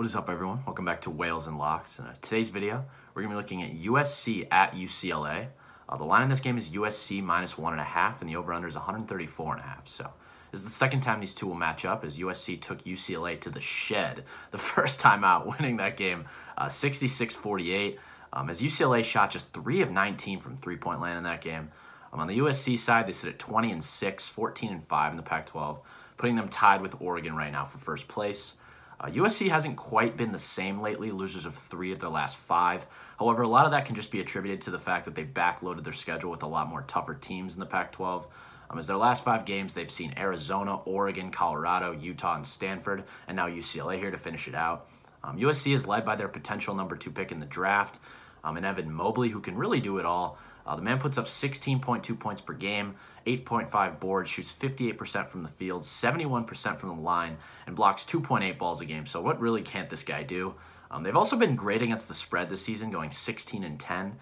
What is up, everyone? Welcome back to Whales and Locks. In uh, today's video, we're to be looking at USC at UCLA. Uh, the line in this game is USC minus one and a half, and the over/under is 134 and a half. So, this is the second time these two will match up, as USC took UCLA to the shed the first time out, winning that game 66-48. Uh, um, as UCLA shot just three of 19 from three-point land in that game. Um, on the USC side, they sit at 20 and 6, 14 and 5 in the Pac-12, putting them tied with Oregon right now for first place. Uh, USC hasn't quite been the same lately, losers of three of their last five. However, a lot of that can just be attributed to the fact that they backloaded their schedule with a lot more tougher teams in the Pac 12. Um, as their last five games, they've seen Arizona, Oregon, Colorado, Utah, and Stanford, and now UCLA here to finish it out. Um, USC is led by their potential number two pick in the draft, um, and Evan Mobley, who can really do it all. Uh, the man puts up 16.2 points per game, 8.5 boards, shoots 58% from the field, 71% from the line, and blocks 2.8 balls a game. So what really can't this guy do? Um, they've also been great against the spread this season, going 16 and 10.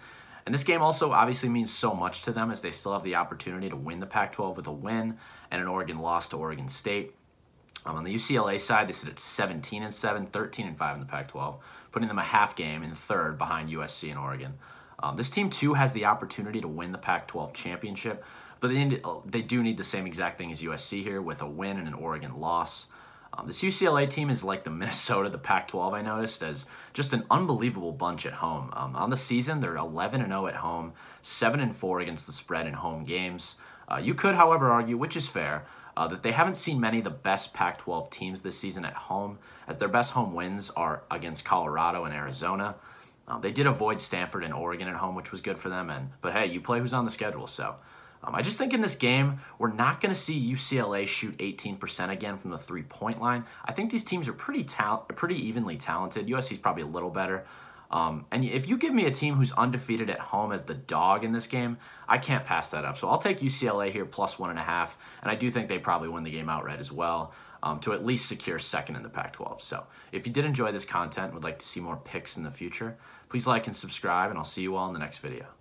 And this game also obviously means so much to them as they still have the opportunity to win the Pac 12 with a win and an Oregon loss to Oregon State. Um, on the UCLA side, they sit at 17 and 7, 13 and 5 in the Pac 12, putting them a half game in third behind USC and Oregon. Um, this team, too, has the opportunity to win the Pac 12 championship, but they, need, they do need the same exact thing as USC here with a win and an Oregon loss. Um, this UCLA team is like the Minnesota, the Pac 12, I noticed, as just an unbelievable bunch at home. Um, on the season, they're 11 and 0 at home, 7 and 4 against the spread in home games. Uh, you could, however, argue, which is fair, uh, that they haven't seen many of the best Pac 12 teams this season at home, as their best home wins are against Colorado and Arizona. Um, they did avoid Stanford and Oregon at home, which was good for them. And but hey, you play who's on the schedule. So um, I just think in this game we're not going to see UCLA shoot 18% again from the three point line. I think these teams are pretty ta- pretty evenly talented. USC's probably a little better. Um, and if you give me a team who's undefeated at home as the dog in this game, I can't pass that up. So I'll take UCLA here plus one and a half, and I do think they probably win the game outright as well um, to at least secure second in the Pac 12. So if you did enjoy this content would like to see more picks in the future, please like and subscribe, and I'll see you all in the next video.